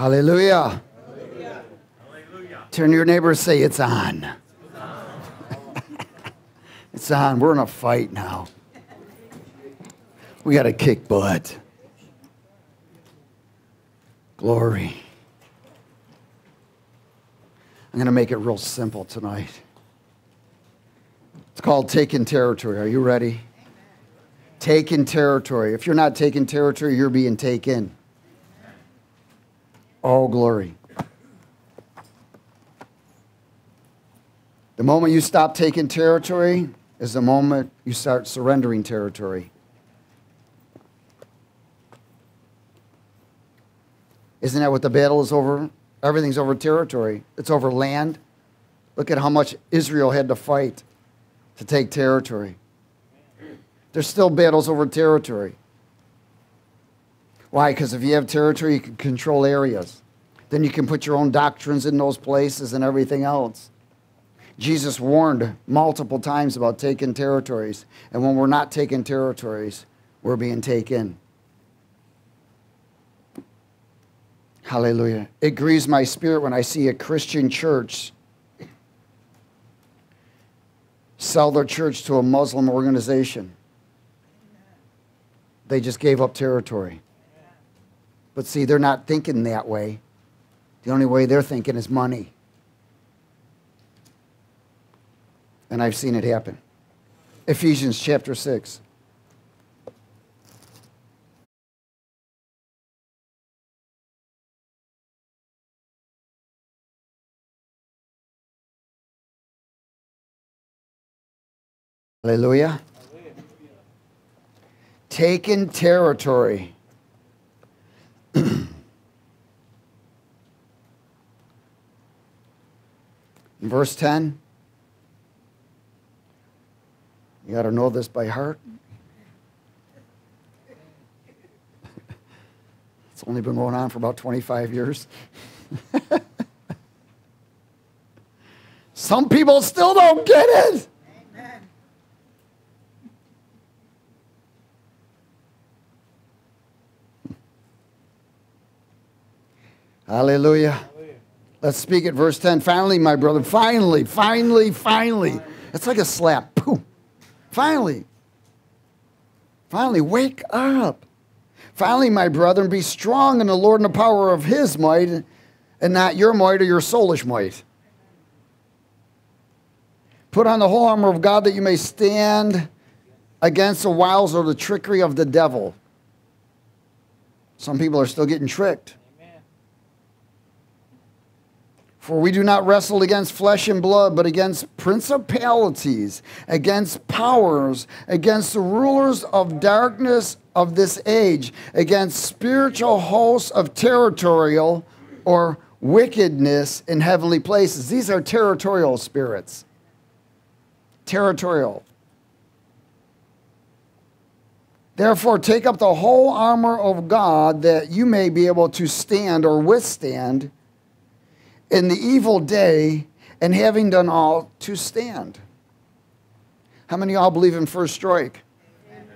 Hallelujah. Hallelujah. Turn to your neighbor and say, It's on. it's on. We're in a fight now. We got to kick butt. Glory. I'm going to make it real simple tonight. It's called taking territory. Are you ready? Taking territory. If you're not taking territory, you're being taken. All glory. The moment you stop taking territory is the moment you start surrendering territory. Isn't that what the battle is over? Everything's over territory, it's over land. Look at how much Israel had to fight to take territory. There's still battles over territory. Why? Because if you have territory, you can control areas. Then you can put your own doctrines in those places and everything else. Jesus warned multiple times about taking territories. And when we're not taking territories, we're being taken. Hallelujah. It grieves my spirit when I see a Christian church sell their church to a Muslim organization. They just gave up territory. But see, they're not thinking that way. The only way they're thinking is money. And I've seen it happen. Ephesians chapter 6. Hallelujah. Taken territory. Verse 10. You got to know this by heart. it's only been going on for about 25 years. Some people still don't get it. Amen. Hallelujah. Let's speak at verse 10. Finally, my brother, finally, finally, finally. It's like a slap. Boom. Finally. Finally, wake up. Finally, my brethren, be strong in the Lord and the power of his might, and not your might or your soulish might. Put on the whole armor of God that you may stand against the wiles or the trickery of the devil. Some people are still getting tricked. For we do not wrestle against flesh and blood, but against principalities, against powers, against the rulers of darkness of this age, against spiritual hosts of territorial or wickedness in heavenly places. These are territorial spirits. Territorial. Therefore, take up the whole armor of God that you may be able to stand or withstand in the evil day, and having done all, to stand. How many of y'all believe in first strike? Amen.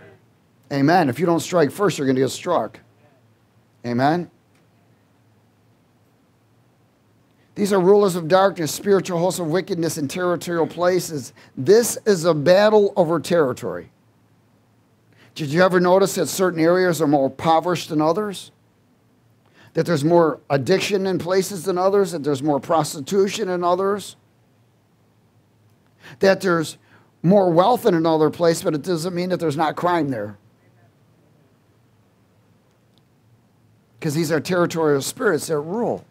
Amen. If you don't strike first, you're going to get struck. Amen. These are rulers of darkness, spiritual hosts of wickedness in territorial places. This is a battle over territory. Did you ever notice that certain areas are more impoverished than others? That there's more addiction in places than others, that there's more prostitution in others, that there's more wealth in another place, but it doesn't mean that there's not crime there. Because these are territorial spirits that rule.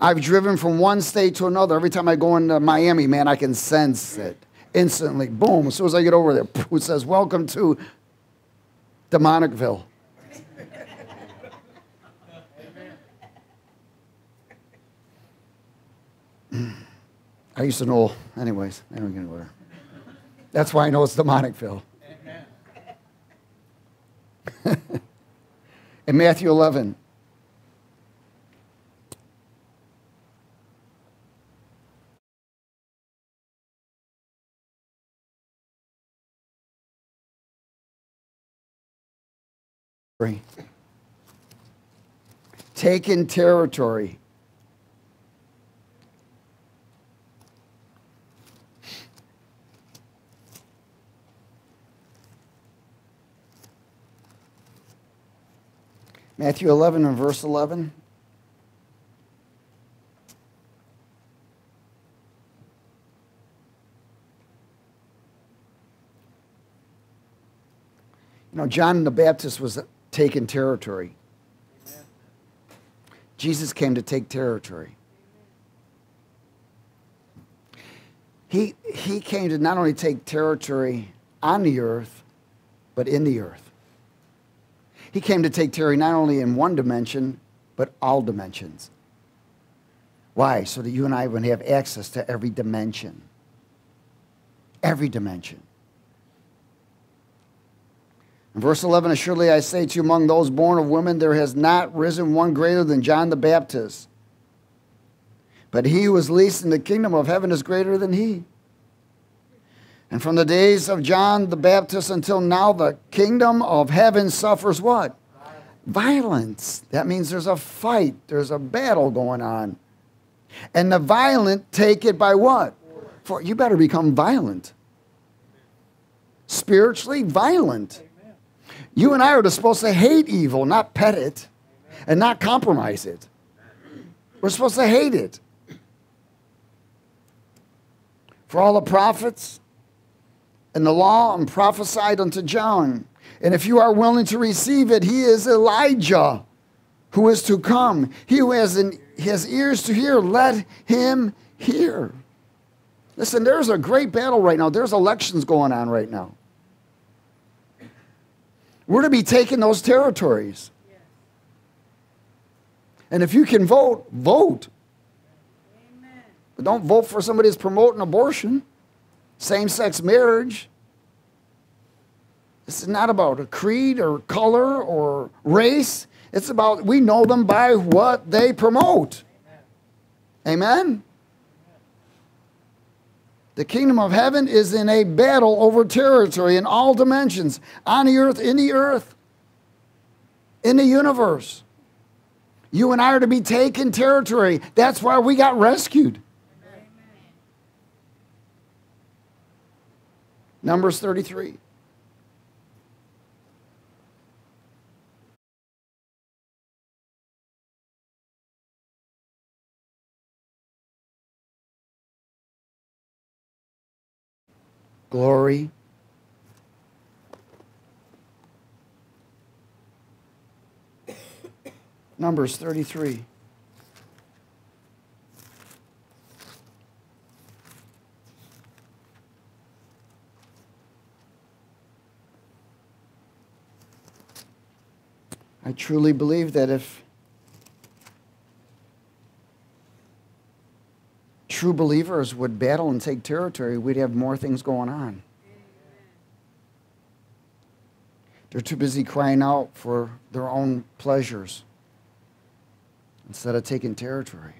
I've driven from one state to another. Every time I go into Miami, man, I can sense it instantly. Boom. As soon as I get over there, it says, Welcome to Demonicville. I used to know, anyways, I don't get anywhere. That's why I know it's demonicville. In Matthew 11, taken territory. Matthew 11 and verse 11. You know, John the Baptist was taking territory. Jesus came to take territory. He, he came to not only take territory on the earth, but in the earth. He came to take Terry not only in one dimension, but all dimensions. Why? So that you and I would have access to every dimension. Every dimension. In verse 11, assuredly I say to you, among those born of women, there has not risen one greater than John the Baptist. But he who is least in the kingdom of heaven is greater than he. And from the days of John the Baptist until now, the kingdom of heaven suffers what? Violence. That means there's a fight, there's a battle going on. And the violent take it by what? For you better become violent. Spiritually violent. You and I are supposed to hate evil, not pet it, and not compromise it. We're supposed to hate it. For all the prophets and the law and prophesied unto John. And if you are willing to receive it, he is Elijah who is to come. He who has, an, has ears to hear, let him hear. Listen, there's a great battle right now. There's elections going on right now. We're to be taking those territories. And if you can vote, vote. But don't vote for somebody that's promoting abortion, same sex marriage. This is not about a creed or color or race. It's about we know them by what they promote. Amen? Amen? The kingdom of heaven is in a battle over territory in all dimensions on the earth, in the earth, in the universe. You and I are to be taking territory. That's why we got rescued. Numbers 33. glory. Numbers 33. I truly believe that if true believers would battle and take territory, we'd have more things going on. They're too busy crying out for their own pleasures instead of taking territory.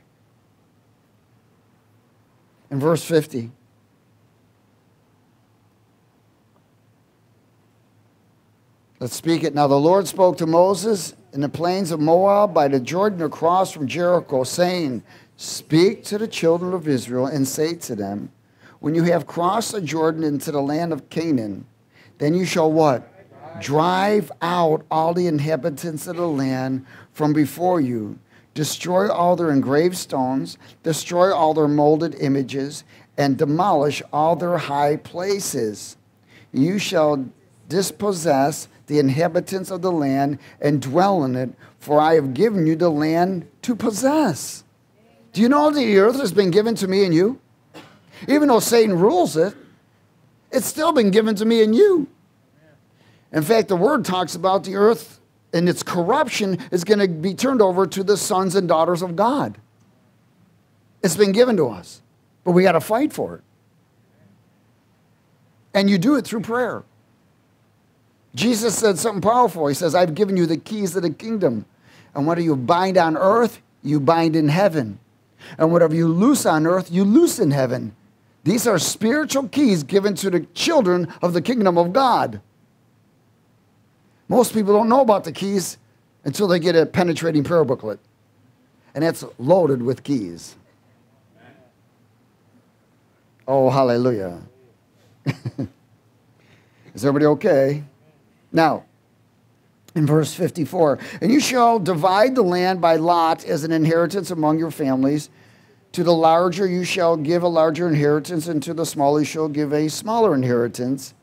In verse 50, let's speak it. Now the Lord spoke to Moses in the plains of Moab by the Jordan across from Jericho, saying, Speak to the children of Israel and say to them, When you have crossed the Jordan into the land of Canaan, then you shall what? Drive out all the inhabitants of the land from before you. Destroy all their engraved stones, destroy all their molded images, and demolish all their high places. You shall dispossess the inhabitants of the land and dwell in it, for I have given you the land to possess. Do you know the earth has been given to me and you? Even though Satan rules it, it's still been given to me and you. In fact, the word talks about the earth and its corruption is going to be turned over to the sons and daughters of God. It's been given to us, but we got to fight for it. And you do it through prayer. Jesus said something powerful. He says, I've given you the keys of the kingdom. And what do you bind on earth, you bind in heaven. And whatever you loose on earth, you loose in heaven. These are spiritual keys given to the children of the kingdom of God. Most people don't know about the keys until they get a penetrating prayer booklet. and it's loaded with keys. Oh, hallelujah. Is everybody okay? Now, in verse 54, and you shall divide the land by lot as an inheritance among your families. To the larger you shall give a larger inheritance, and to the smaller you shall give a smaller inheritance.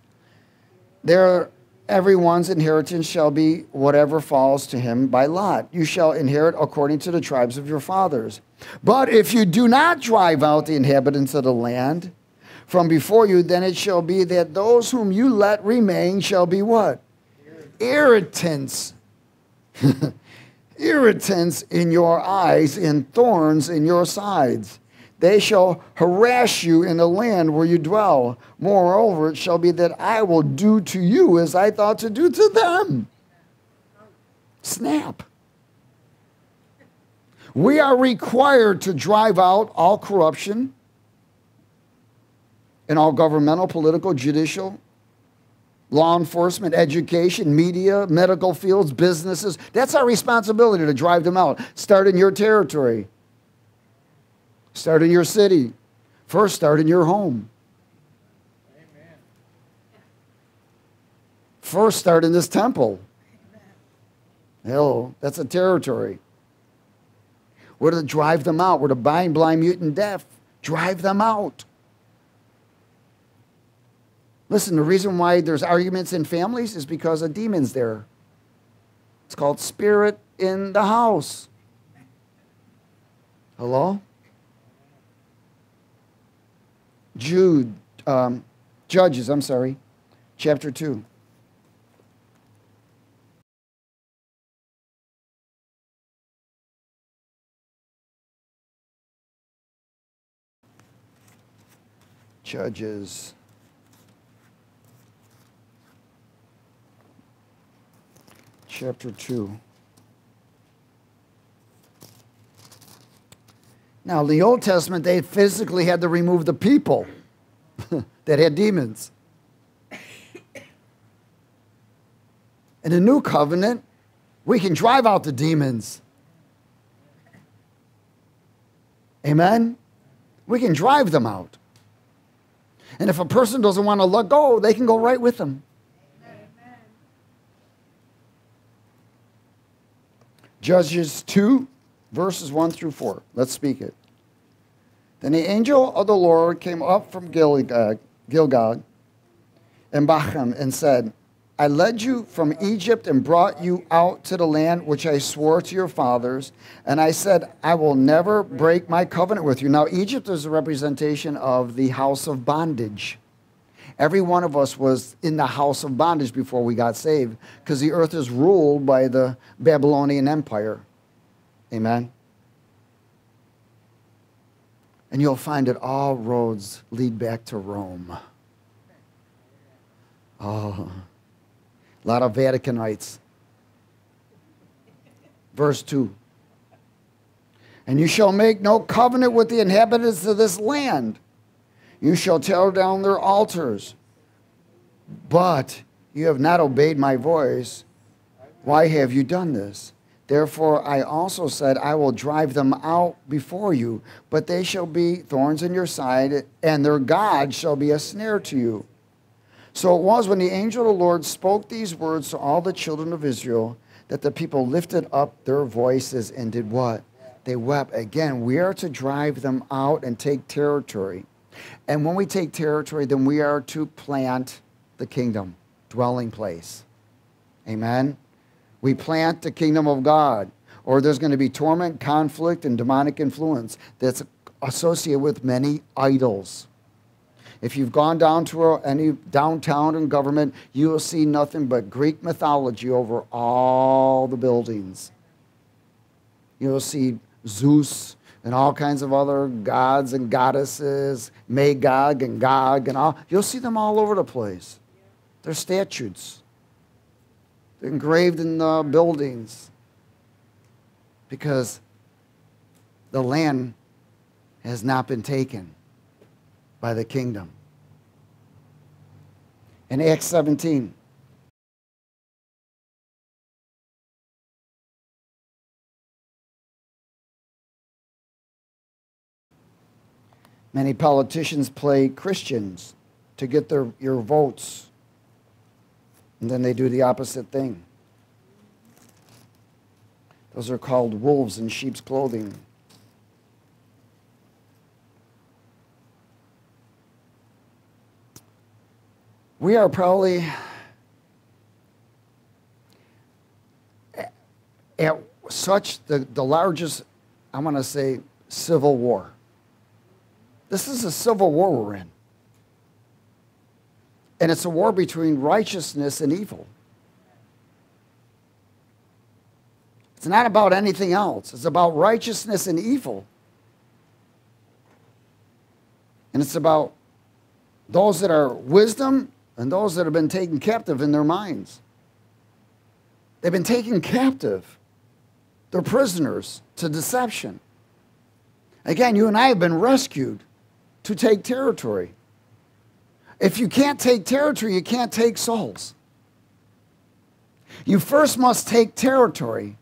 There, everyone's inheritance shall be whatever falls to him by lot. You shall inherit according to the tribes of your fathers. But if you do not drive out the inhabitants of the land from before you, then it shall be that those whom you let remain shall be what? Irritants. Irritants in your eyes and thorns in your sides. They shall harass you in the land where you dwell. Moreover, it shall be that I will do to you as I thought to do to them. Snap. We are required to drive out all corruption in all governmental, political, judicial, law enforcement, education, media, medical fields, businesses. That's our responsibility to drive them out. Start in your territory, start in your city. First, start in your home. Amen. First, start in this temple. Hello, that's a territory. We're to drive them out. We're to bind blind, mute, and deaf. Drive them out. Listen, the reason why there's arguments in families is because a demon's there. It's called spirit in the house. Hello? Jude, um, Judges, I'm sorry, chapter 2. Judges. Chapter 2. Now, in the Old Testament, they physically had to remove the people that had demons. In the New Covenant, we can drive out the demons. Amen? We can drive them out. And if a person doesn't want to let go, they can go right with them. Judges 2, verses 1 through 4. Let's speak it. Then the angel of the Lord came up from Gilgal and Bochim and said, I led you from Egypt and brought you out to the land which I swore to your fathers. And I said, I will never break my covenant with you. Now, Egypt is a representation of the house of bondage. Every one of us was in the house of bondage before we got saved because the earth is ruled by the Babylonian Empire. Amen. And you'll find that all roads lead back to Rome. Oh, a lot of Vaticanites. Verse 2 And you shall make no covenant with the inhabitants of this land you shall tear down their altars. But you have not obeyed my voice. Why have you done this? Therefore, I also said, I will drive them out before you, but they shall be thorns in your side, and their God shall be a snare to you. So it was when the angel of the Lord spoke these words to all the children of Israel that the people lifted up their voices and did what? They wept. Again, we are to drive them out and take territory. And when we take territory, then we are to plant the kingdom, dwelling place. Amen. We plant the kingdom of God, or there's going to be torment, conflict, and demonic influence that's associated with many idols. If you've gone down to any downtown in government, you will see nothing but Greek mythology over all the buildings. You'll see Zeus and all kinds of other gods and goddesses, Magog and Gog and all. You'll see them all over the place. They're statues. They're engraved in the buildings because the land has not been taken by the kingdom. In Acts 17, Many politicians play Christians to get their, your votes, and then they do the opposite thing. Those are called wolves in sheep's clothing. We are probably at such the, the largest, I want to say, civil war. This is a civil war we're in. And it's a war between righteousness and evil. It's not about anything else, it's about righteousness and evil. And it's about those that are wisdom and those that have been taken captive in their minds. They've been taken captive. They're prisoners to deception. Again, you and I have been rescued to take territory. If you can't take territory, you can't take souls. You first must take territory,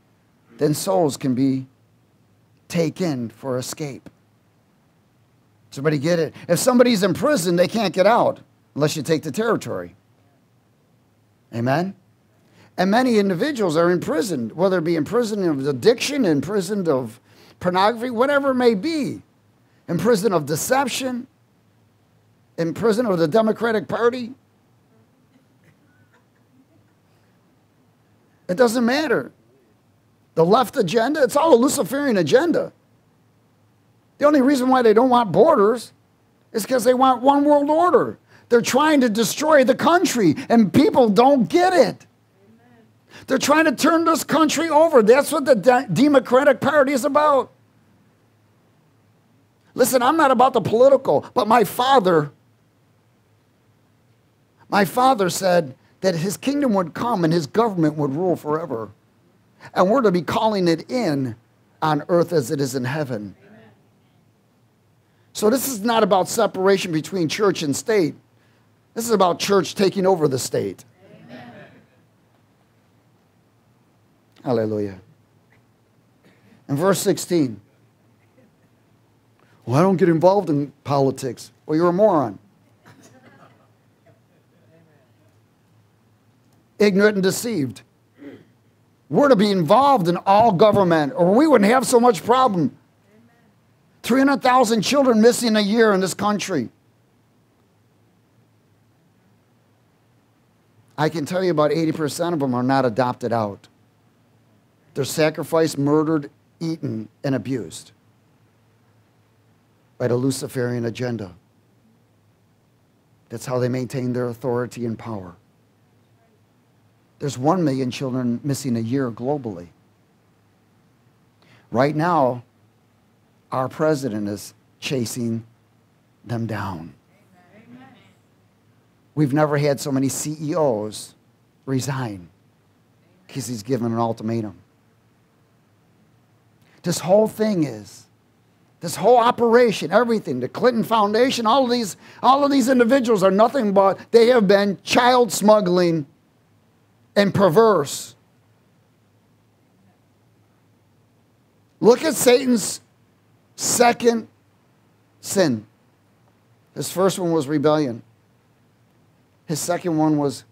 then souls can be taken for escape. Somebody get it? If somebody's in prison, they can't get out unless you take the territory. Amen? And many individuals are imprisoned, whether it be imprisoned of addiction, imprisoned of pornography, whatever it may be, imprisoned of deception, imprisoned of the Democratic Party. It doesn't matter. The left agenda, it's all a Luciferian agenda. The only reason why they don't want borders is because they want one world order. They're trying to destroy the country, and people don't get it. They're trying to turn this country over. That's what the De- Democratic Party is about. Listen, I'm not about the political, but my father, my father said that his kingdom would come and his government would rule forever. And we're to be calling it in on earth as it is in heaven. So this is not about separation between church and state. This is about church taking over the state. Amen. Hallelujah. In verse 16, well, I don't get involved in politics. Well, you're a moron. Ignorant and deceived. We're to be involved in all government, or we wouldn't have so much problem. 300,000 children missing a year in this country. I can tell you about 80% of them are not adopted out. They're sacrificed, murdered, eaten, and abused by the Luciferian agenda. That's how they maintain their authority and power. There's 1 million children missing a year globally. Right now, our president is chasing them down. We've never had so many CEOs resign because he's given an ultimatum. This whole thing is, this whole operation, everything, the Clinton Foundation, all of these, all of these individuals are nothing but they have been child smuggling and perverse. Look at Satan's second sin. His first one was rebellion. His second one was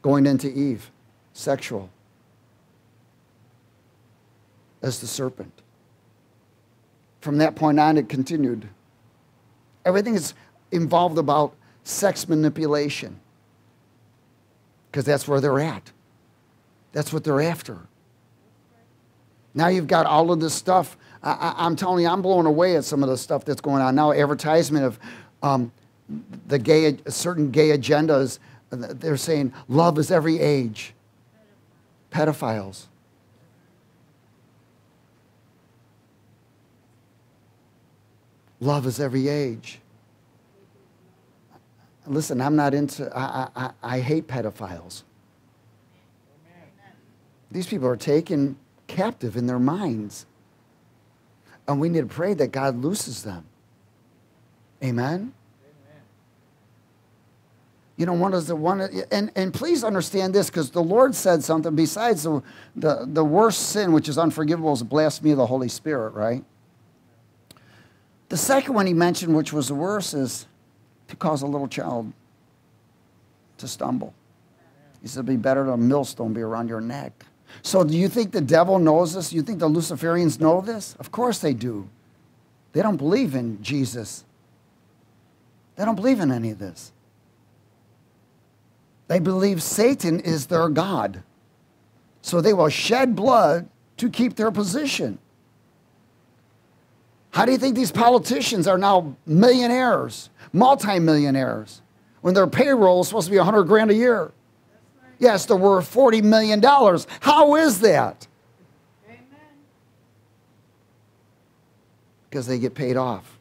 going into Eve, sexual, as the serpent. From that point on, it continued. Everything is involved about sex manipulation because that's where they're at. That's what they're after. Now you've got all of this stuff. I, am telling you, I'm blown away at some of the stuff that's going on now. Advertisement of um, the gay, certain gay agendas, they're saying love is every age. Pedophiles. Love is every age. Listen, I'm not into, I, I, I hate pedophiles. These people are taken captive in their minds. And we need to pray that God looses them. Amen? you know, one is the one, and, and please understand this because the Lord said something besides the, the, the worst sin, which is unforgivable, is blasphemy of the Holy Spirit, right? The second one he mentioned, which was the worst, is to cause a little child to stumble. He said, it'd be better that a millstone be around your neck. So, do you think the devil knows this? You think the Luciferians know this? Of course they do. They don't believe in Jesus, they don't believe in any of this. They believe Satan is their God. So, they will shed blood to keep their position. How do you think these politicians are now millionaires, multimillionaires, when their payroll is supposed to be 100 grand a year? Yes, they're worth $40 million. How is that? Amen. Because they get paid off.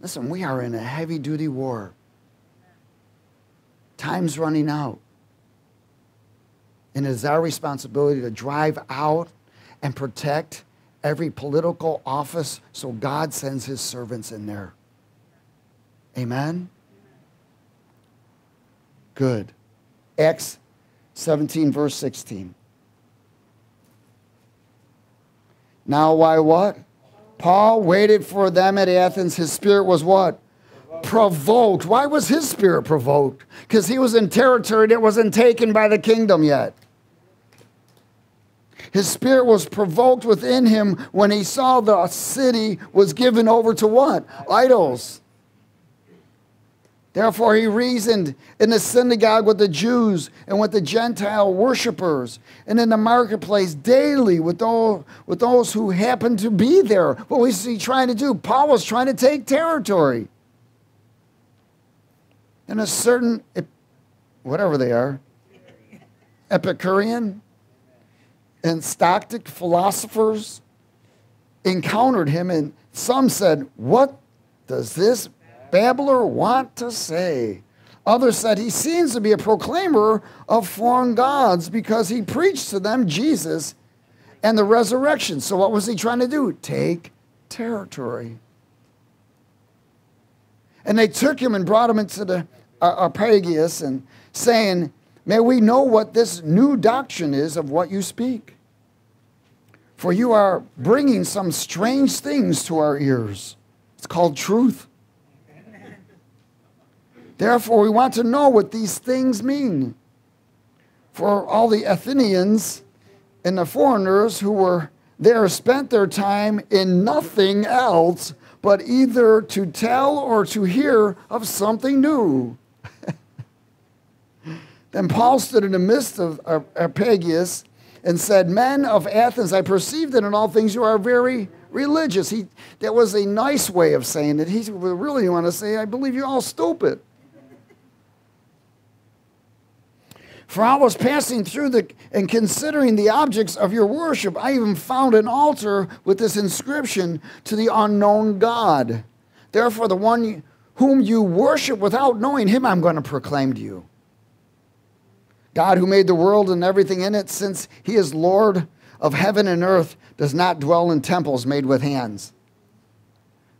Listen, we are in a heavy duty war. Time's running out. And it is our responsibility to drive out and protect every political office so God sends his servants in there. Amen? good. Acts 17, verse 16. Now, why what? Paul waited for them at Athens. His spirit was what? Provoked. Why was his spirit provoked? Because he was in territory that wasn't taken by the kingdom yet. His spirit was provoked within him when he saw the city was given over to what? Idols. Therefore, he reasoned in the synagogue with the Jews and with the Gentile worshippers, and in the marketplace daily with all, with those who happened to be there. What was he trying to do? Paul was trying to take territory. And a certain, whatever they are, Epicurean and Stoic philosophers encountered him, and some said, What does this babbler want to say? Others said he seems to be a proclaimer of foreign gods because he preached to them Jesus and the resurrection. So, what was he trying to do? Take territory. And they took him and brought him into the uh, Areopagus and saying, May we know what this new doctrine is of what you speak. For you are bringing some strange things to our ears. It's called truth. Therefore, we want to know what these things mean. For all the Athenians and the foreigners who were there spent their time in nothing else but either to tell or to hear of something new. Then Paul stood in the midst of Areopagus and said, Men of Athens, I perceive that in all things you are very religious. He, that was a nice way of saying it. He really want to say, I believe you're all stupid. For I was passing through the and considering the objects of your worship. I even found an altar with this inscription to the unknown God. Therefore, the one whom you worship without knowing him, I'm going to proclaim to you. God, who made the world and everything in it, since he is Lord of heaven and earth, does not dwell in temples made with hands,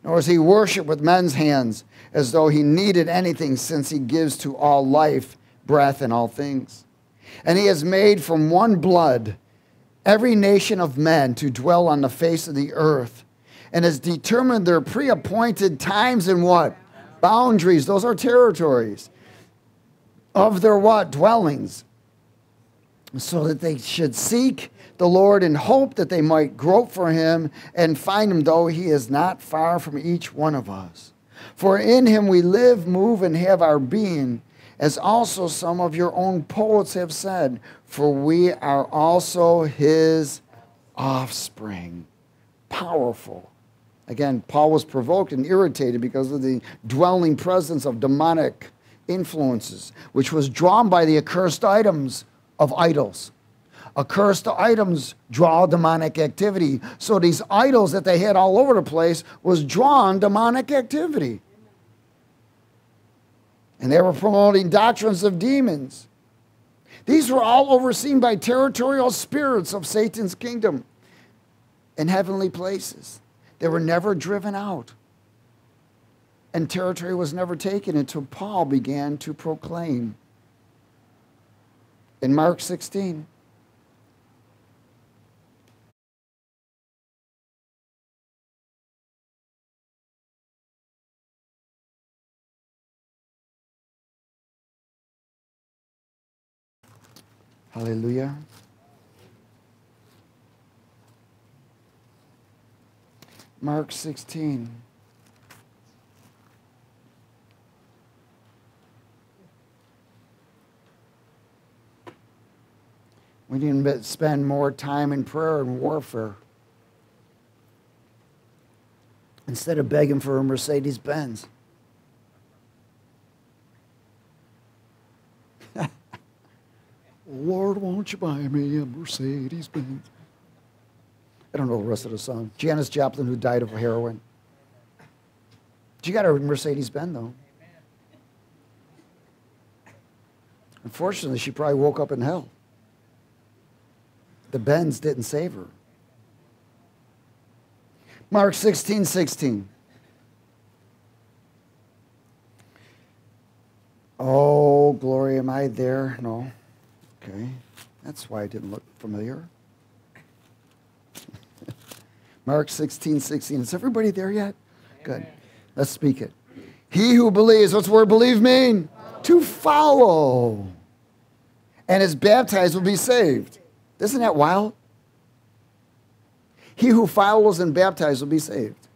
nor is he worshiped with men's hands as though he needed anything, since he gives to all life breath and all things. And he has made from one blood every nation of men to dwell on the face of the earth and has determined their pre appointed times and what? Boundaries. Those are territories of their what? Dwellings. So that they should seek the Lord and hope that they might grope for him and find him, though he is not far from each one of us. For in him we live, move, and have our being as also some of your own poets have said, for we are also his offspring. Powerful. Again, Paul was provoked and irritated because of the dwelling presence of demonic influences, which was drawn by the accursed items of idols. Accursed items draw demonic activity. So these idols that they had all over the place was drawn demonic activity and they were promoting doctrines of demons. These were all overseen by territorial spirits of Satan's kingdom in heavenly places. They were never driven out. And territory was never taken until Paul began to proclaim in Mark 16. Hallelujah. Mark 16. We need to spend more time in prayer and warfare. Instead of begging for a Mercedes Benz. Lord, won't you buy me a Mercedes Benz? I don't know the rest of the song. Janis Joplin, who died of heroin. You got a Mercedes Benz, though. Unfortunately, she probably woke up in hell. The Benz didn't save her. Mark 16, 16. Oh, glory, am I there? No. Okay. That's why I didn't look familiar. Mark 16, 16. Is everybody there yet? Good. Let's speak it. He who believes, what's the word believe mean? Follow. To follow. And is baptized will be saved. Isn't that wild? He who follows and baptizes will be saved.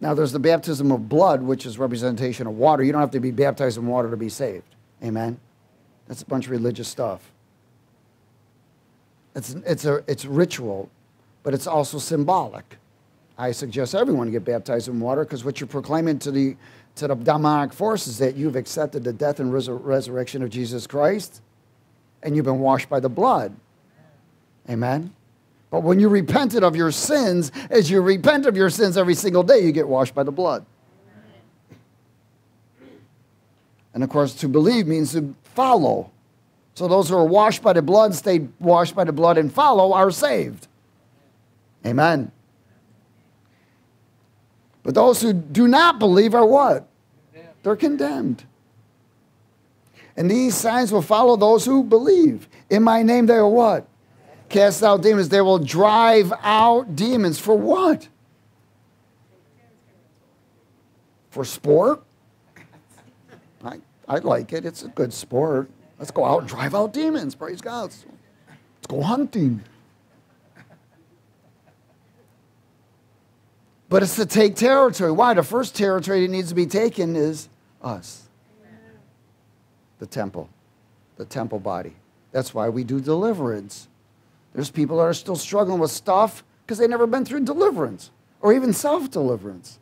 Now, there's the baptism of blood, which is representation of water. You don't have to be baptized in water to be saved. Amen? That's a bunch of religious stuff. It's, it's, a, it's ritual, but it's also symbolic. I suggest everyone get baptized in water because what you're proclaiming to the, to the demonic forces that you've accepted the death and resur- resurrection of Jesus Christ and you've been washed by the blood. Amen? But when you repented of your sins, as you repent of your sins every single day, you get washed by the blood. And of course, to believe means to follow. So those who are washed by the blood, stay washed by the blood, and follow are saved. Amen. But those who do not believe are what? They're condemned. And these signs will follow those who believe. In my name they will what? Cast out demons. They will drive out demons. For what? For sport? I, I like it. It's a good sport. Let's go out and drive out demons. Praise God. Let's go hunting. But it's to take territory. Why? The first territory that needs to be taken is us the temple, the temple body. That's why we do deliverance. There's people that are still struggling with stuff because they've never been through deliverance or even self deliverance.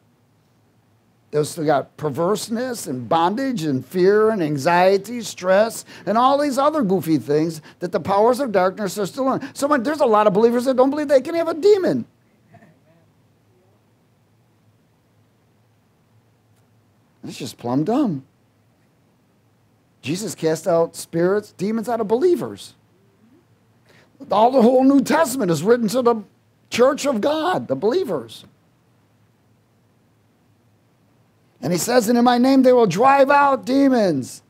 They've still got perverseness and bondage and fear and anxiety, stress, and all these other goofy things that the powers of darkness are still in. So there's a lot of believers that don't believe they can have a demon. It's just plumb dumb. Jesus cast out spirits, demons out of believers. All the whole New Testament is written to the church of God, the believers. And he says, And in my name they will drive out demons.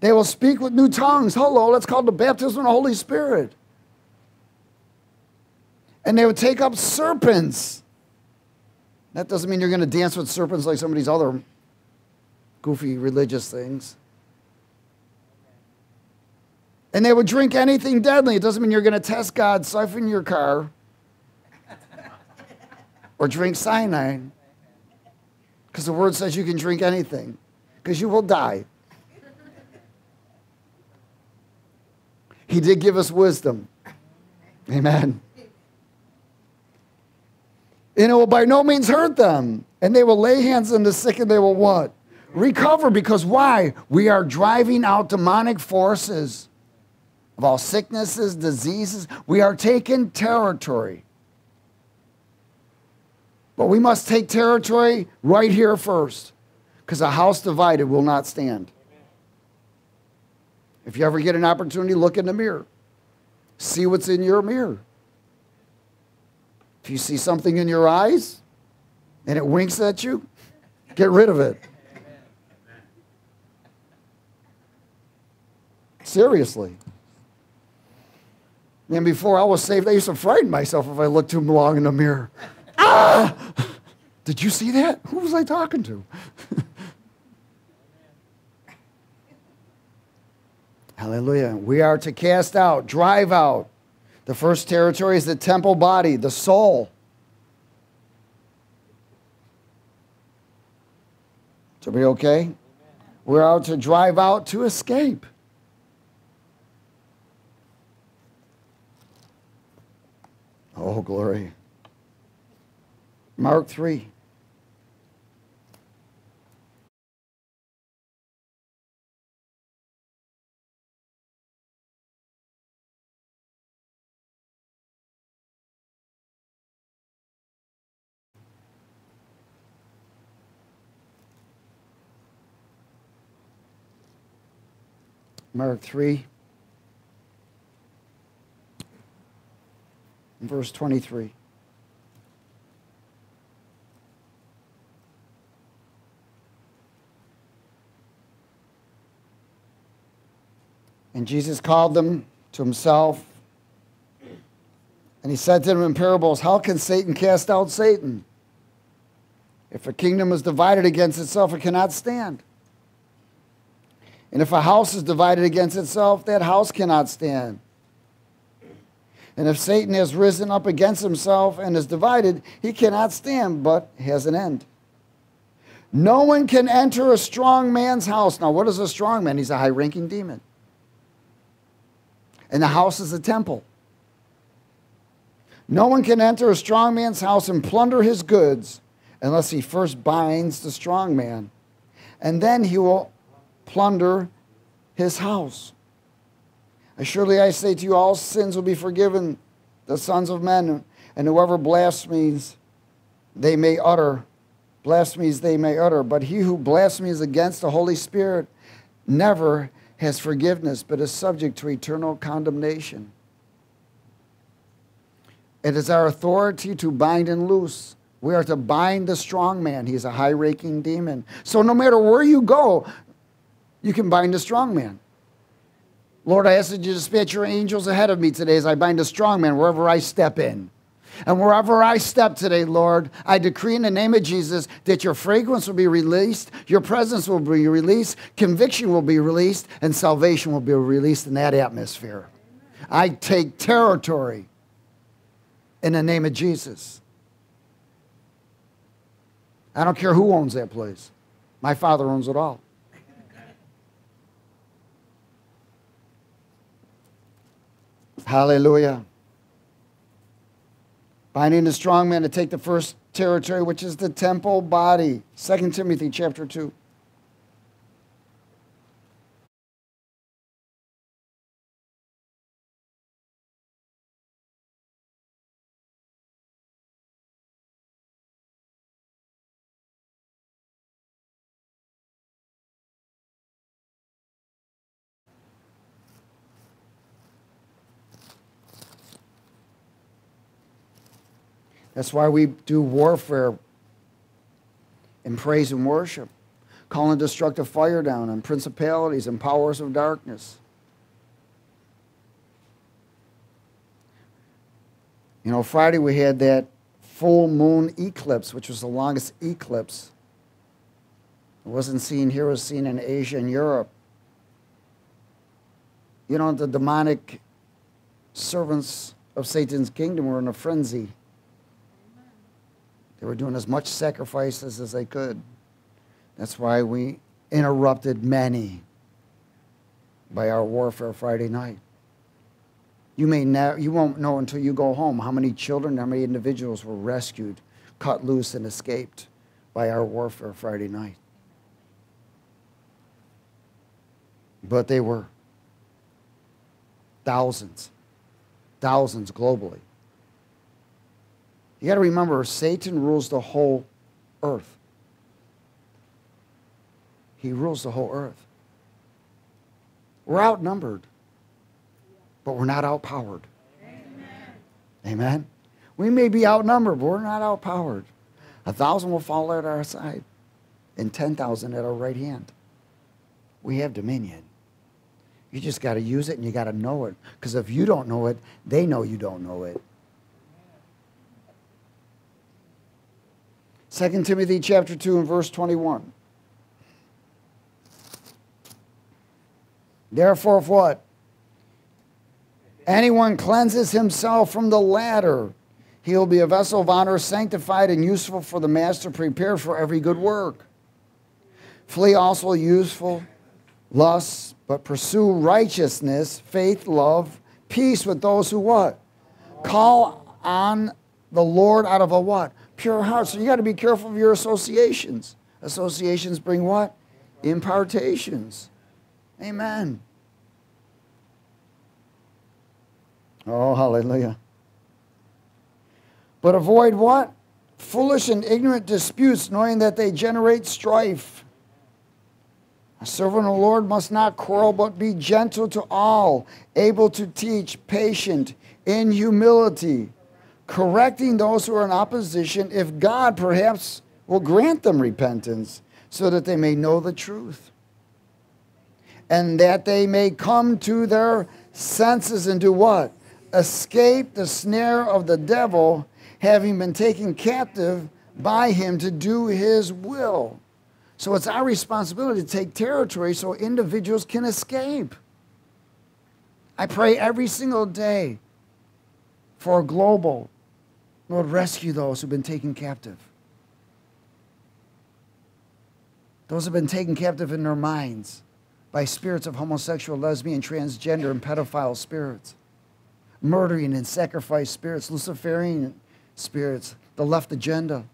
They will speak with new tongues. Hello, that's called the baptism of the Holy Spirit. And they will take up serpents. That doesn't mean you're going to dance with serpents like some of these other goofy religious things. And they would drink anything deadly. It doesn't mean you're going to test God, siphon your car, or drink cyanide. Because the word says you can drink anything, because you will die. He did give us wisdom. Amen. And it will by no means hurt them. And they will lay hands on the sick and they will what? Recover. Because why? We are driving out demonic forces of all sicknesses, diseases. We are taking territory. But we must take territory right here first, because a house divided will not stand. If you ever get an opportunity, look in the mirror. See what's in your mirror. If you see something in your eyes and it winks at you, get rid of it. Seriously. And before I was saved, I used to frighten myself if I looked too long in the mirror. ah! Did you see that? Who was I talking to? Hallelujah. We are to cast out, drive out. The first territory is the temple body, the soul. To be okay? We're out to drive out to escape. Oh, glory. Mark 3. Mark 3, verse 23. And Jesus called them to himself. And he said to them in parables, How can Satan cast out Satan? If a kingdom is divided against itself, it cannot stand. And if a house is divided against itself, that house cannot stand. And if Satan has risen up against himself and is divided, he cannot stand, but has an end. No one can enter a strong man's house. Now, what is a strong man? He's a high ranking demon. And the house is a temple. No one can enter a strong man's house and plunder his goods unless he first binds the strong man. And then he will plunder his house. Surely I say to you, all sins will be forgiven the sons of men, and whoever blasphemes, they may utter. Blasphemies they may utter. But he who blasphemes against the Holy Spirit never has forgiveness, but is subject to eternal condemnation. It is our authority to bind and loose. We are to bind the strong man. He's a high ranking demon. So no matter where you go, you can bind a strong man. Lord, I ask that you dispatch your angels ahead of me today as I bind a strong man wherever I step in. And wherever I step today, Lord, I decree in the name of Jesus that your fragrance will be released, your presence will be released, conviction will be released, and salvation will be released in that atmosphere. I take territory in the name of Jesus. I don't care who owns that place. My Father owns it all. Hallelujah. Binding the strong man to take the first territory, which is the temple body. 2 Timothy chapter 2. That's why we do warfare in praise and worship, calling destructive fire down on principalities and powers of darkness. You know, Friday we had that full moon eclipse, which was the longest eclipse. It wasn't seen here, it was seen in Asia and Europe. You know, the demonic servants of Satan's kingdom were in a frenzy. They were doing as much sacrifices as they could. That's why we interrupted many by our warfare Friday night. You may never, you won't know until you go home how many children, how many individuals were rescued, cut loose, and escaped by our warfare Friday night. But they were thousands, thousands globally. You got to remember, Satan rules the whole earth. He rules the whole earth. We're outnumbered, but we're not outpowered. Amen. Amen. We may be outnumbered, but we're not outpowered. A thousand will fall at our side, and 10,000 at our right hand. We have dominion. You just got to use it and you got to know it. Because if you don't know it, they know you don't know it. 2 Timothy chapter 2 and verse 21. Therefore, if what? Anyone cleanses himself from the latter, he will be a vessel of honor, sanctified and useful for the master, prepared for every good work. Flee also useful lusts, but pursue righteousness, faith, love, peace with those who what? Call on the Lord out of a what? Pure heart. So you got to be careful of your associations. Associations bring what? Impartations. Amen. Oh, hallelujah. But avoid what? Foolish and ignorant disputes, knowing that they generate strife. A servant of the Lord must not quarrel, but be gentle to all, able to teach, patient, in humility, correcting those who are in opposition, if God perhaps will grant them repentance, so that they may know the truth, and that they may come to their senses and do what? Escape the snare of the devil, having been taken captive by him to do his will. So it's our responsibility to take territory so individuals can escape. I pray every single day for global, Lord, rescue those who've been taken captive. Those who've been taken captive in their minds by spirits of homosexual, lesbian, transgender, and pedophile spirits, murdering and sacrifice spirits, Luciferian spirits, the left agenda.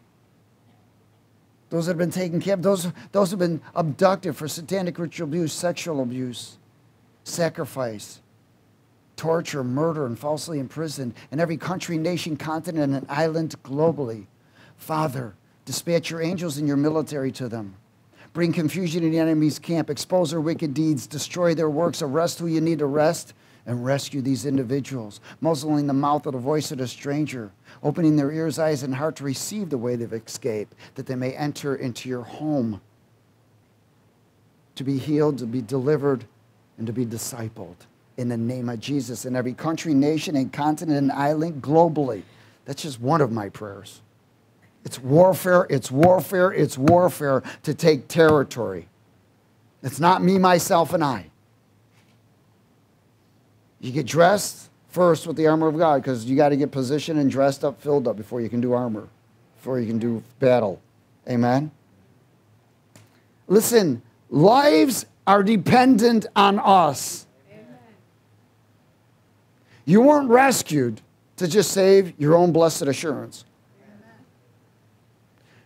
Those that have been taken captive, those, those have been abducted for satanic ritual abuse, sexual abuse, sacrifice, torture, murder, and falsely imprisoned in every country, nation, continent, and island globally. Father, dispatch your angels and your military to them. Bring confusion in the enemy's camp, expose their wicked deeds, destroy their works, arrest who you need to arrest, and rescue these individuals, muzzling the mouth of the voice of the stranger, opening their ears, eyes, and heart to receive the way they've escaped, that they may enter into your home to be healed, to be delivered, and to be discipled in the name of Jesus in every country, nation, and continent and island globally. That's just one of my prayers. It's warfare, it's warfare, it's warfare to take territory. It's not me, myself, and I. You get dressed first with the armor of God because you got to get positioned and dressed up, filled up before you can do armor, before you can do battle. Amen? Listen, lives are dependent on us. You weren't rescued to just save your own blessed assurance.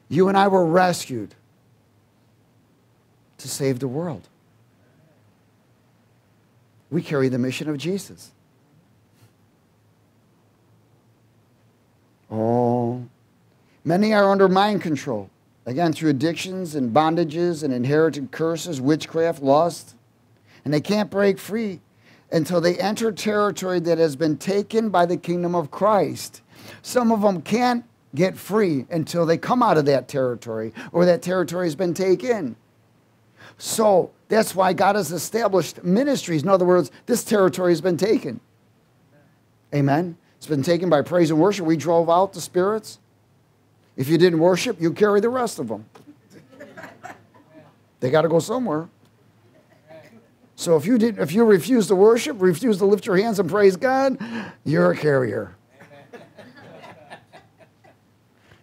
You and I were rescued to save the world. We carry the mission of Jesus. Oh, many are under mind control. Again, through addictions and bondages and inherited curses, witchcraft, lust. And they can't break free until they enter territory that has been taken by the kingdom of Christ. Some of them can't get free until they come out of that territory or that territory has been taken. So that's why God has established ministries. In other words, this territory has been taken. Amen. It's been taken by praise and worship. We drove out the spirits. If you didn't worship, you carry the rest of them. They got to go somewhere. So if you did, if you refuse to worship, refuse to lift your hands and praise God, you're a carrier.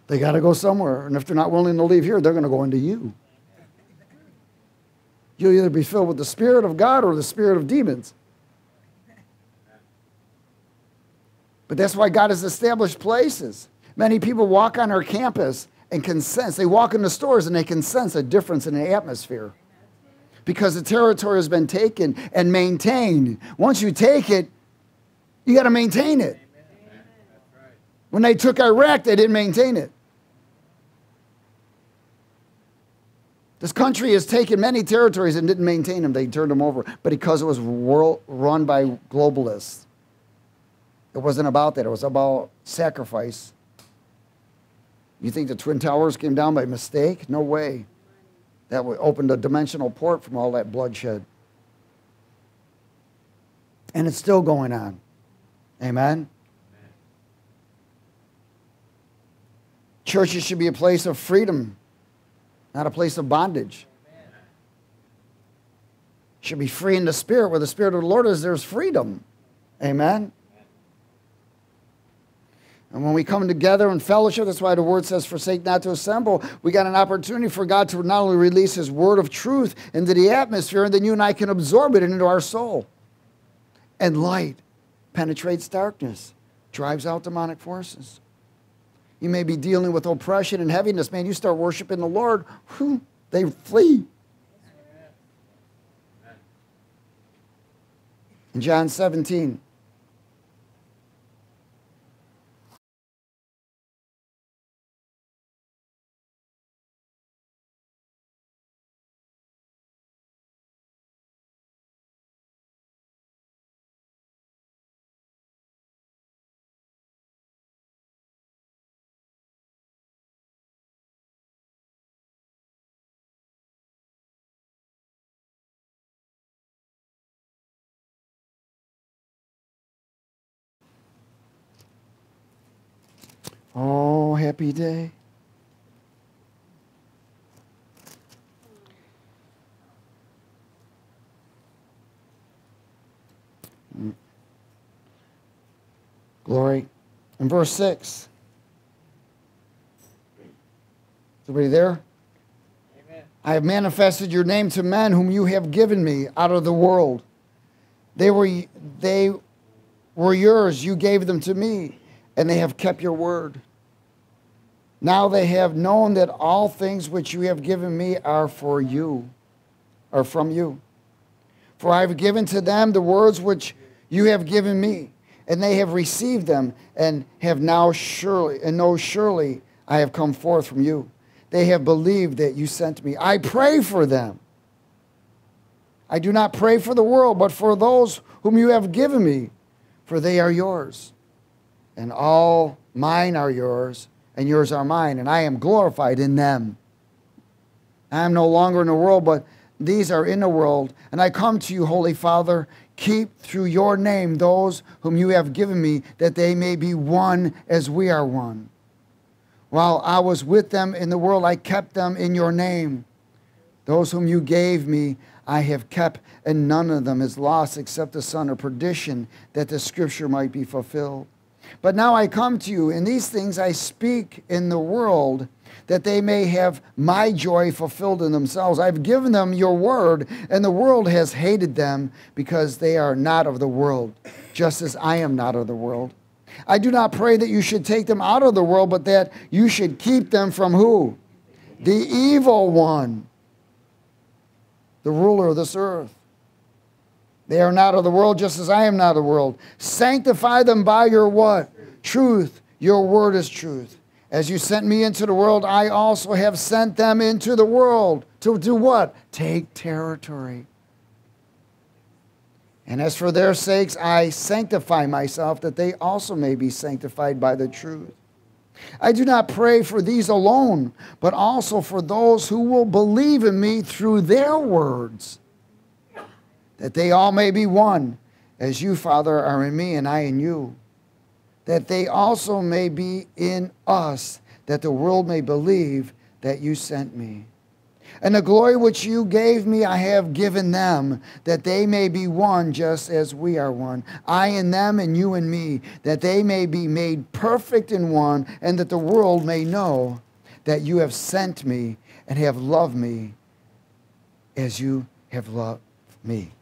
they got to go somewhere, and if they're not willing to leave here, they're going to go into you. You'll either be filled with the Spirit of God or the Spirit of demons. But that's why God has established places. Many people walk on our campus and can sense, they walk in the stores and they can sense a difference in the atmosphere because the territory has been taken and maintained. Once you take it, you got to maintain it. When they took Iraq, they didn't maintain it. This country has taken many territories and didn't maintain them. They turned them over. But because it was world, run by globalists, it wasn't about that. It was about sacrifice. You think the Twin Towers came down by mistake? No way. That opened a dimensional port from all that bloodshed. And it's still going on. Amen? Churches should be a place of freedom not a place of bondage. Should be free in the spirit. Where the spirit of the Lord is, there's freedom. Amen. And when we come together in fellowship, that's why the word says, forsake not to assemble. We got an opportunity for God to not only release his word of truth into the atmosphere, and then you and I can absorb it into our soul. And light penetrates darkness, drives out demonic forces. You may be dealing with oppression and heaviness. Man, you start worshiping the Lord, whew, they flee. In John 17, Oh, happy day. Mm. Glory. In verse 6. Somebody there? Amen. I have manifested your name to men whom you have given me out of the world. They were, they were yours. You gave them to me, and they have kept your word. Now they have known that all things which you have given me are for you, are from you. For I have given to them the words which you have given me, and they have received them, and have now surely, and know surely I have come forth from you. They have believed that you sent me. I pray for them. I do not pray for the world, but for those whom you have given me, for they are yours, and all mine are yours and yours are mine, and I am glorified in them. I am no longer in the world, but these are in the world. And I come to you, Holy Father, keep through your name those whom you have given me, that they may be one as we are one. While I was with them in the world, I kept them in your name. Those whom you gave me, I have kept, and none of them is lost except the son of perdition, that the scripture might be fulfilled. But now I come to you, and these things I speak in the world, that they may have my joy fulfilled in themselves. I've given them your word, and the world has hated them because they are not of the world, just as I am not of the world. I do not pray that you should take them out of the world, but that you should keep them from who? The evil one, the ruler of this earth. They are not of the world, just as I am not of the world. Sanctify them by your what? Truth. Your word is truth. As you sent me into the world, I also have sent them into the world. To do what? Take territory. And as for their sakes, I sanctify myself, that they also may be sanctified by the truth. I do not pray for these alone, but also for those who will believe in me through their words that they all may be one, as you, Father, are in me and I in you, that they also may be in us, that the world may believe that you sent me. And the glory which you gave me, I have given them, that they may be one just as we are one. I in them and you in me, that they may be made perfect in one, and that the world may know that you have sent me and have loved me as you have loved me.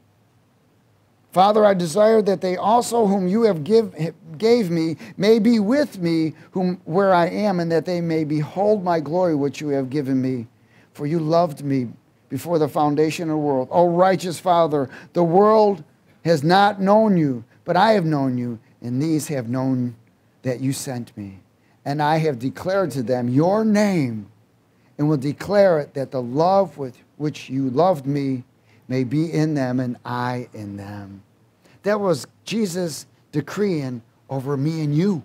Father, I desire that they also whom you have give, gave me may be with me whom, where I am, and that they may behold my glory which you have given me. For you loved me before the foundation of the world. O righteous Father, the world has not known you, but I have known you, and these have known that you sent me. And I have declared to them your name, and will declare it that the love with which you loved me may be in them, and I in them. That was Jesus decreeing over me and you.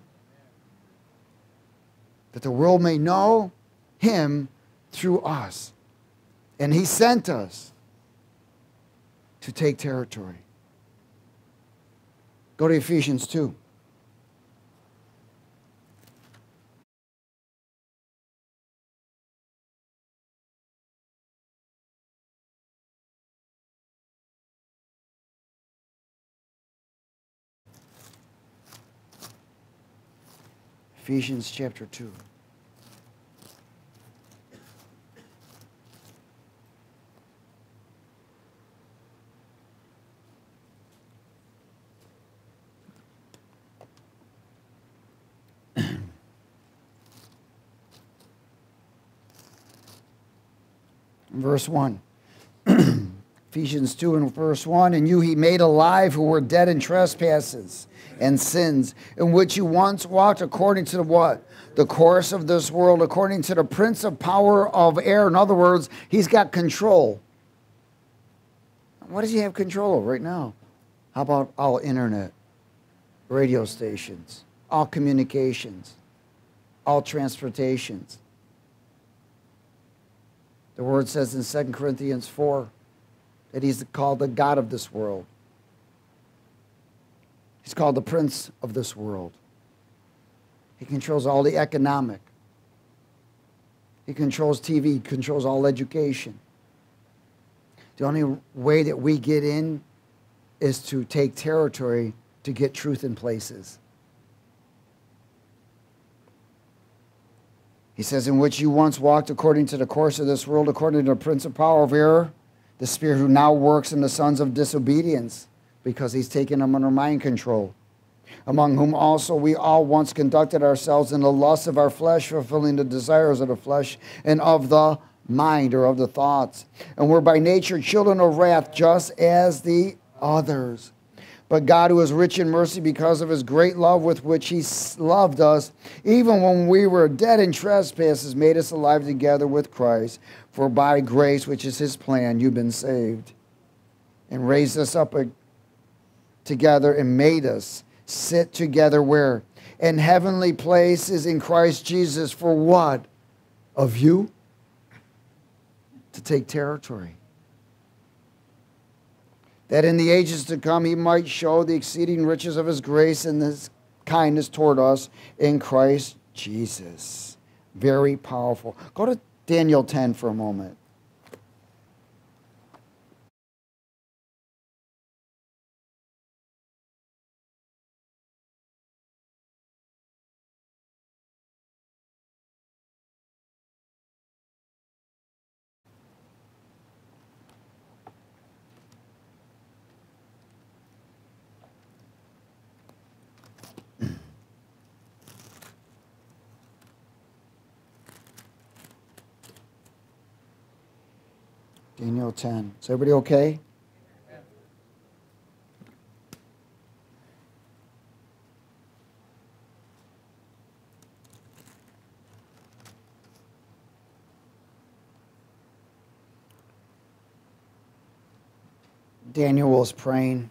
That the world may know him through us. And he sent us to take territory. Go to Ephesians 2. Ephesians chapter 2. verse 1. Ephesians 2 and verse 1 And you he made alive who were dead in trespasses and sins, in which you once walked according to the what? The course of this world, according to the prince of power of air. In other words, he's got control. What does he have control of right now? How about all internet, radio stations, all communications, all transportations? The word says in 2 Corinthians 4 that he's called the God of this world. He's called the prince of this world. He controls all the economic. He controls TV, he controls all education. The only way that we get in is to take territory to get truth in places. He says, In which you once walked according to the course of this world, according to the prince of power of error, the spirit who now works in the sons of disobedience, because he's taken them under mind control. Among whom also we all once conducted ourselves in the lust of our flesh, fulfilling the desires of the flesh and of the mind or of the thoughts. And we're by nature children of wrath, just as the others. But God, who is rich in mercy because of his great love with which he loved us, even when we were dead in trespasses, made us alive together with Christ. For by grace, which is his plan, you've been saved. And raised us up together and made us sit together where? In heavenly places in Christ Jesus. For what? Of you? To take territory that in the ages to come he might show the exceeding riches of his grace and his kindness toward us in Christ Jesus. Very powerful. Go to Daniel 10 for a moment. Daniel 10. Is everybody okay? Daniel was praying.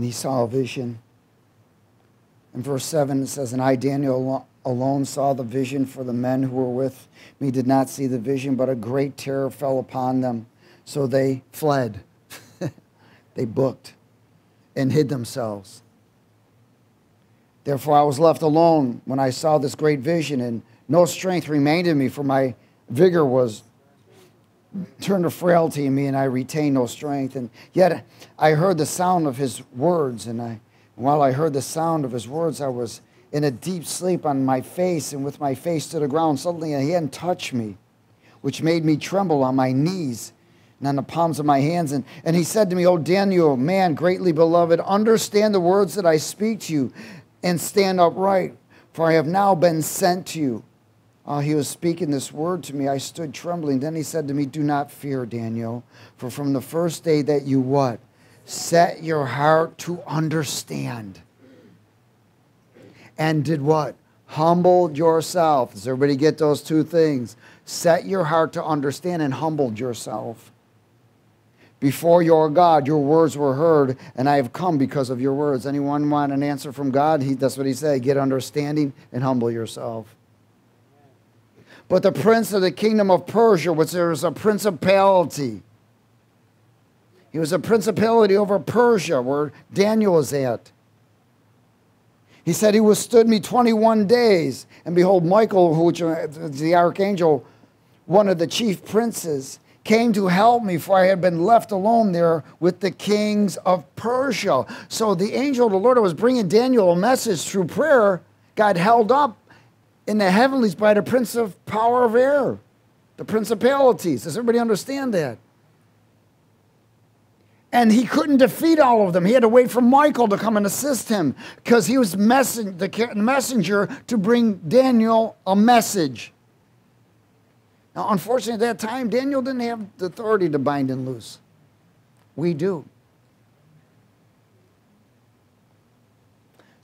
And he saw a vision. In verse 7, it says, And I, Daniel, alone saw the vision, for the men who were with me did not see the vision, but a great terror fell upon them. So they fled. they booked and hid themselves. Therefore, I was left alone when I saw this great vision, and no strength remained in me, for my vigor was turned to frailty in me and I retained no strength. And yet I heard the sound of his words. And I, while I heard the sound of his words, I was in a deep sleep on my face and with my face to the ground. Suddenly a hand touched me, which made me tremble on my knees and on the palms of my hands. And, and he said to me, O Daniel, man greatly beloved, understand the words that I speak to you and stand upright, for I have now been sent to you. Uh, he was speaking this word to me. I stood trembling. Then he said to me, Do not fear, Daniel, for from the first day that you what? Set your heart to understand. And did what? Humbled yourself. Does everybody get those two things? Set your heart to understand and humbled yourself. Before your God, your words were heard, and I have come because of your words. Anyone want an answer from God? He, that's what he said. Get understanding and humble yourself. But the prince of the kingdom of Persia, which there was a principality. He was a principality over Persia, where Daniel was at. He said, He withstood me 21 days. And behold, Michael, who, uh, the archangel, one of the chief princes, came to help me, for I had been left alone there with the kings of Persia. So the angel of the Lord was bringing Daniel a message through prayer, got held up in the heavenlies by the prince of power of air, the principalities. Does everybody understand that? And he couldn't defeat all of them. He had to wait for Michael to come and assist him because he was messen- the messenger to bring Daniel a message. Now, unfortunately, at that time, Daniel didn't have the authority to bind and loose. We do.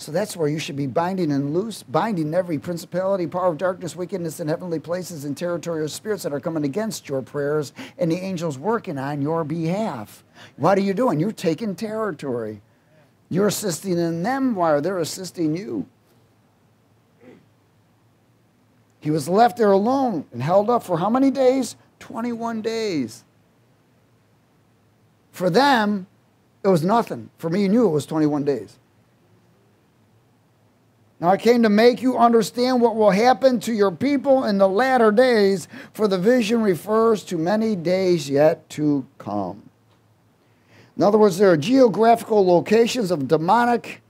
So that's where you should be binding and loose, binding every principality, power of darkness, wickedness in heavenly places, and territorial spirits that are coming against your prayers, and the angels working on your behalf. What are you doing? You're taking territory. You're assisting in them while they're assisting you. He was left there alone and held up for how many days? 21 days. For them, it was nothing. For me, you knew it was 21 days. Now I came to make you understand what will happen to your people in the latter days, for the vision refers to many days yet to come. In other words, there are geographical locations of demonic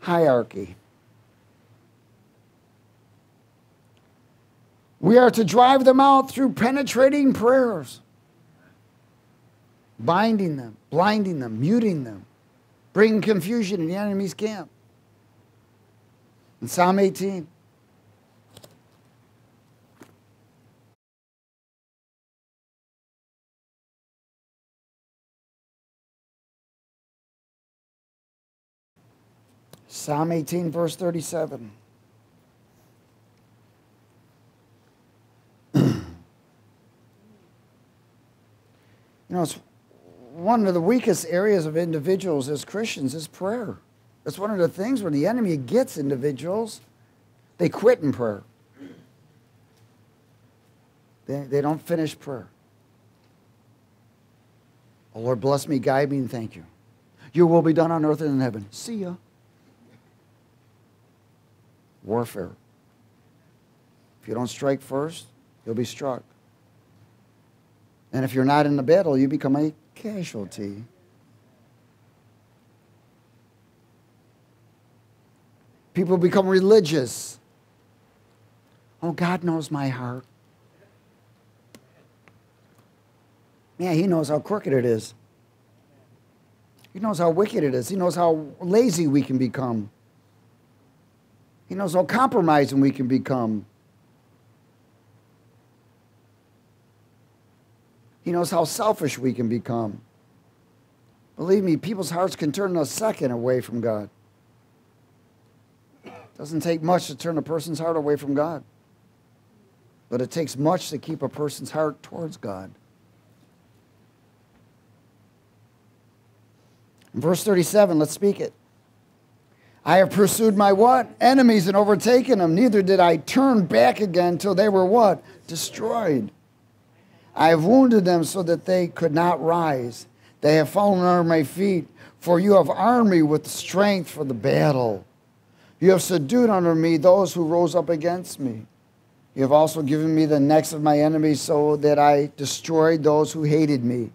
hierarchy. We are to drive them out through penetrating prayers, binding them, blinding them, muting them, bringing confusion in the enemy's camp. In Psalm 18, Psalm 18, verse 37. you know, it's one of the weakest areas of individuals as Christians is prayer. That's one of the things where the enemy gets individuals. They quit in prayer. They, they don't finish prayer. Oh, Lord, bless me, guide me, and thank you. Your will be done on earth and in heaven. See ya. Warfare. If you don't strike first, you'll be struck. And if you're not in the battle, you become a casualty. People become religious. Oh, God knows my heart. Yeah, He knows how crooked it is. He knows how wicked it is. He knows how lazy we can become. He knows how compromising we can become. He knows how selfish we can become. Believe me, people's hearts can turn a second away from God. Doesn't take much to turn a person's heart away from God. But it takes much to keep a person's heart towards God. In verse 37, let's speak it. I have pursued my what? Enemies and overtaken them. Neither did I turn back again till they were what? Destroyed. I have wounded them so that they could not rise. They have fallen under my feet, for you have armed me with strength for the battle. You have subdued under me those who rose up against me. You have also given me the necks of my enemies so that I destroyed those who hated me.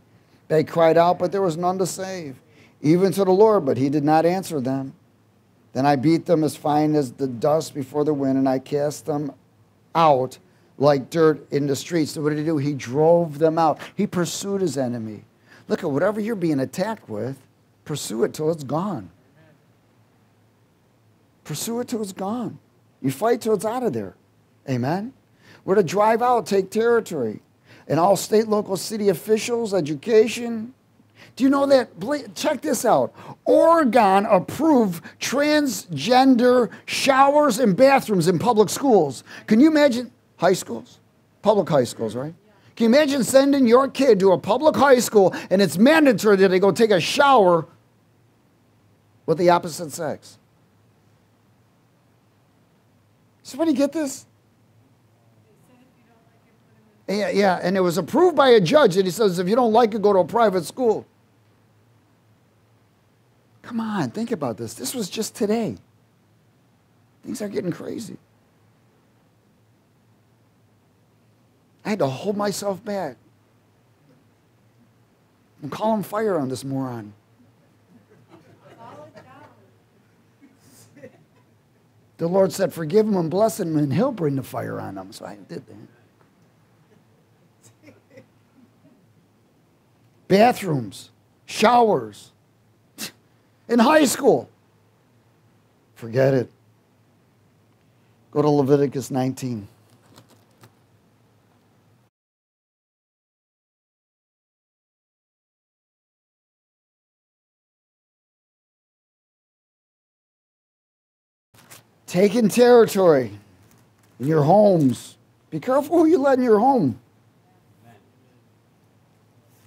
They cried out, but there was none to save, even to the Lord, but he did not answer them. Then I beat them as fine as the dust before the wind, and I cast them out like dirt in the streets. So what did he do? He drove them out. He pursued his enemy. Look at whatever you're being attacked with, pursue it till it's gone. Pursue it till it's gone. You fight till it's out of there. Amen? We're to drive out, take territory. And all state, local, city officials, education. Do you know that? Check this out. Oregon approved transgender showers and bathrooms in public schools. Can you imagine? High schools? Public high schools, right? Can you imagine sending your kid to a public high school and it's mandatory that they go take a shower with the opposite sex? Somebody get this? Yeah, yeah, and it was approved by a judge, and he says, if you don't like it, go to a private school. Come on, think about this. This was just today. Things are getting crazy. I had to hold myself back. I'm calling fire on this moron. The Lord said, Forgive him and bless him, and he'll bring the fire on them. So I did that. Bathrooms, showers, in high school. Forget it. Go to Leviticus 19. Taking territory in your homes. Be careful who you let in your home.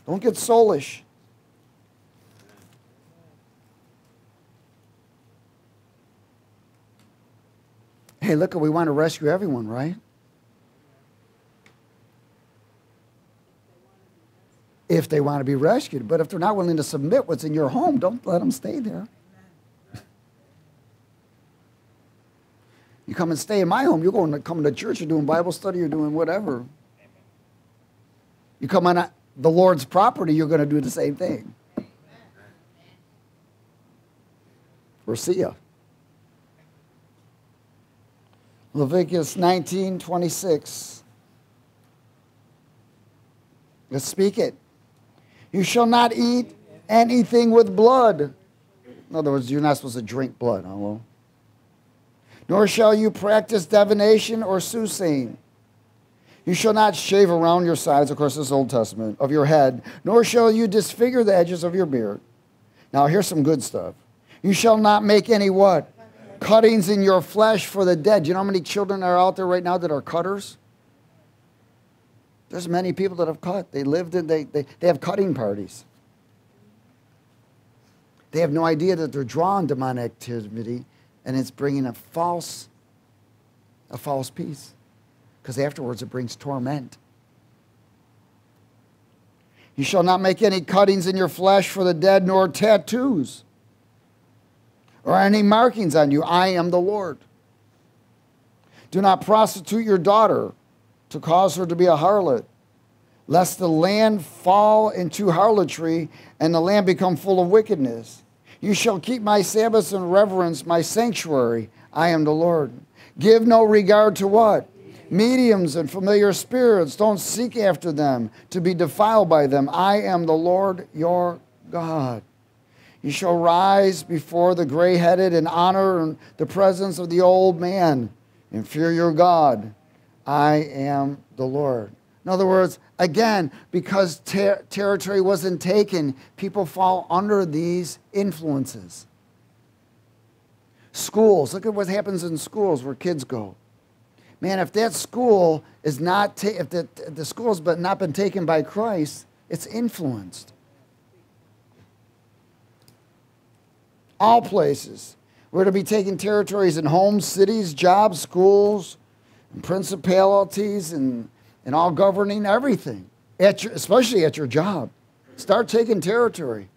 Don't get soulish. Hey, look, we want to rescue everyone, right? If they want to be rescued. But if they're not willing to submit what's in your home, don't let them stay there. You come and stay in my home, you're going to come to church, you're doing Bible study, you're doing whatever. You come on the Lord's property, you're going to do the same thing. Or see ya. Leviticus 19 26. Let's speak it. You shall not eat anything with blood. In other words, you're not supposed to drink blood. Hello? Nor shall you practice divination or soothsaying. You shall not shave around your sides, of course, this Old Testament, of your head, nor shall you disfigure the edges of your beard. Now, here's some good stuff. You shall not make any what? Cuttings in your flesh for the dead. Do you know how many children are out there right now that are cutters? There's many people that have cut. They lived in, they, they, they have cutting parties. They have no idea that they're drawing demonic activity and it's bringing a false a false peace. Because afterwards it brings torment. You shall not make any cuttings in your flesh for the dead nor tattoos or any markings on you. I am the lord. Do not prostitute your daughter to cause her to be a harlot lest the land fall into harlotry and the land become full of wickedness you shall keep my Sabbaths and reverence my sanctuary. I am the Lord. Give no regard to what? Mediums and familiar spirits. Don't seek after them to be defiled by them. I am the Lord your God. You shall rise before the gray headed and honor the presence of the old man and fear your God. I am the Lord. In other words, again, because ter- territory wasn't taken, people fall under these influences. Schools, look at what happens in schools where kids go. Man, if that school is not, if the, the school's but not been taken by Christ, it's influenced. All places. We're to be taking territories in homes, cities, jobs, schools, and principalities, and and all governing everything, at your, especially at your job. Start taking territory.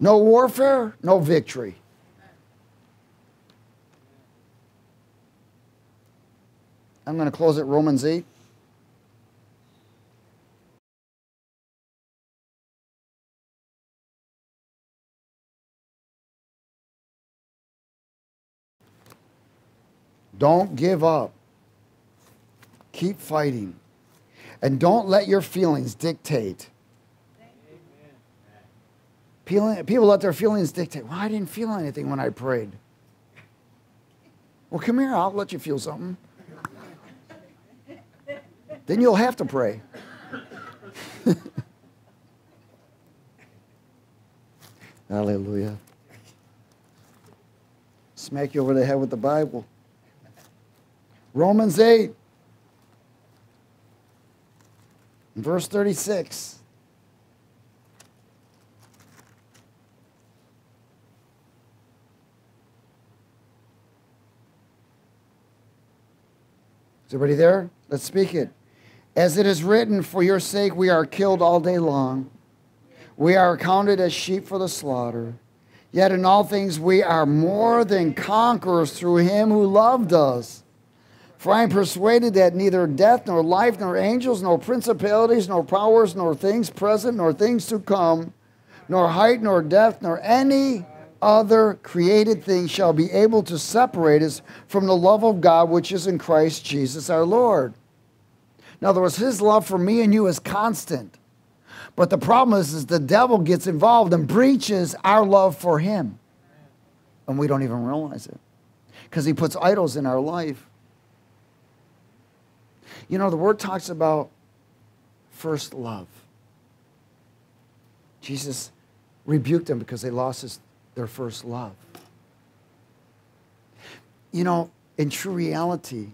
No warfare, no victory. I'm going to close at Romans 8. Don't give up. Keep fighting. And don't let your feelings dictate. People let their feelings dictate. Well, I didn't feel anything when I prayed. Well, come here, I'll let you feel something. then you'll have to pray. Hallelujah. Smack you over the head with the Bible. Romans 8. Verse 36. Is everybody there? Let's speak it. As it is written, for your sake we are killed all day long. We are counted as sheep for the slaughter. Yet in all things we are more than conquerors through him who loved us. For I am persuaded that neither death, nor life, nor angels, nor principalities, nor powers, nor things present, nor things to come, nor height, nor depth, nor any other created thing shall be able to separate us from the love of God which is in Christ Jesus our Lord. In other words, his love for me and you is constant. But the problem is, is the devil gets involved and breaches our love for him. And we don't even realize it. Because he puts idols in our life. You know, the word talks about first love. Jesus rebuked them because they lost his, their first love. You know, in true reality,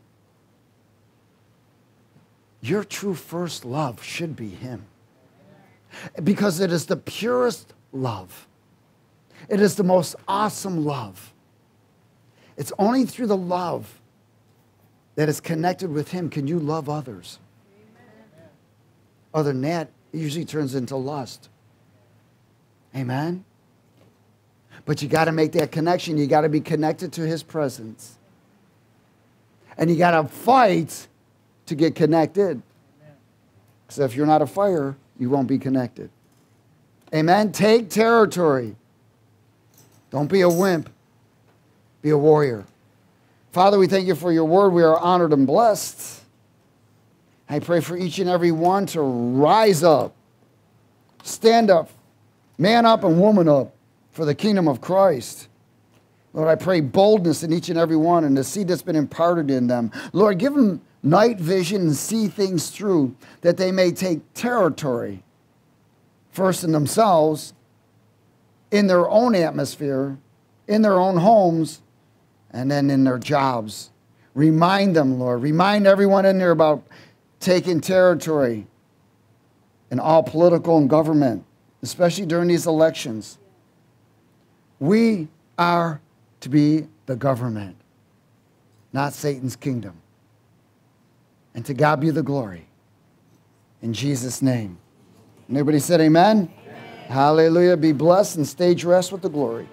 your true first love should be him because it is the purest love. It is the most awesome love. It's only through the love that is connected with Him can you love others. Amen. Other than that, it usually turns into lust. Amen? But you got to make that connection. You got to be connected to His presence. And you got to fight to get connected. Because if you're not a fire, you won't be connected. Amen? Take territory. Don't be a wimp, be a warrior. Father, we thank you for your word. We are honored and blessed. I pray for each and every one to rise up, stand up, man up, and woman up for the kingdom of Christ. Lord, I pray boldness in each and every one and the seed that's been imparted in them. Lord, give them night vision and see things through that they may take territory first in themselves, in their own atmosphere, in their own homes, and then in their jobs. Remind them, Lord. Remind everyone in there about taking territory in all political and government, especially during these elections. We are to be the government, not Satan's kingdom. And to God be the glory. In Jesus' name. And everybody said, Amen? amen. Hallelujah. Be blessed and stay dressed with the glory.